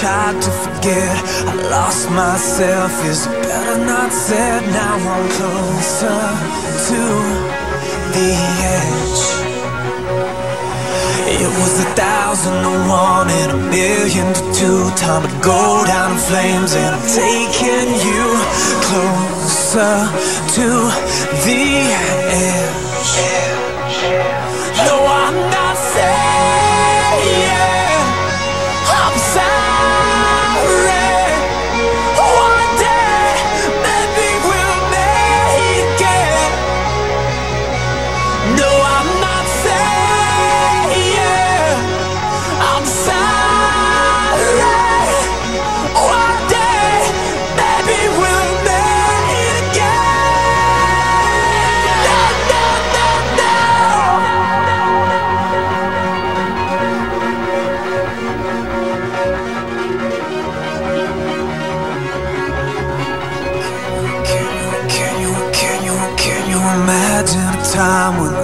tried to forget. I lost myself. Is better not said? Now I'm closer to the edge. It was a thousand to one and a million to two. Time to go down in flames, and I'm taking you closer to the edge.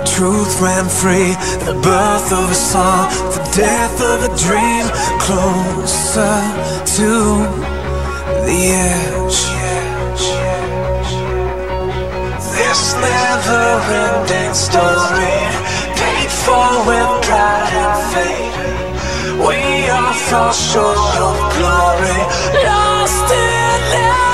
Truth ran free? The birth of a song, the death of a dream, closer to the edge. This never-ending story, paid for with pride and fate. We all fall short of glory, lost in essence.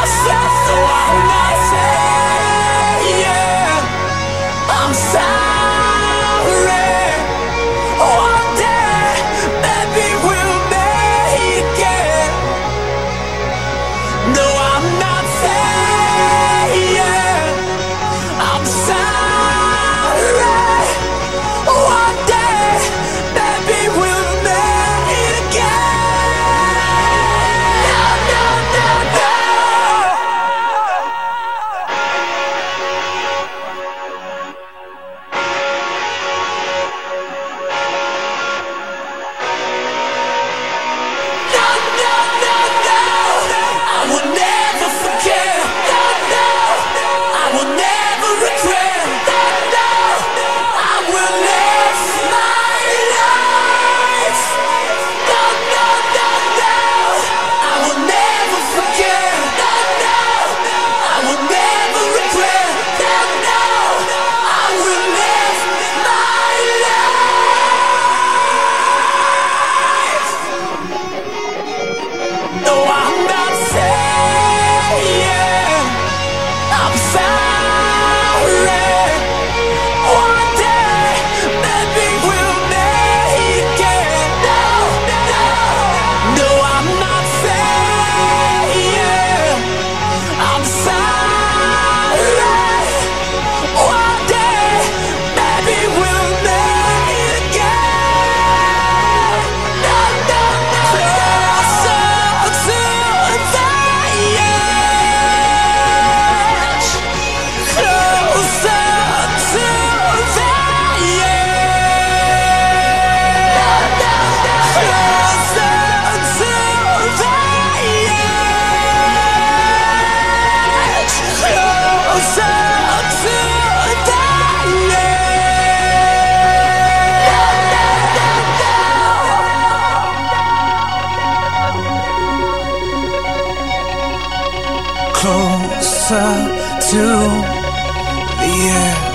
Closer to the edge.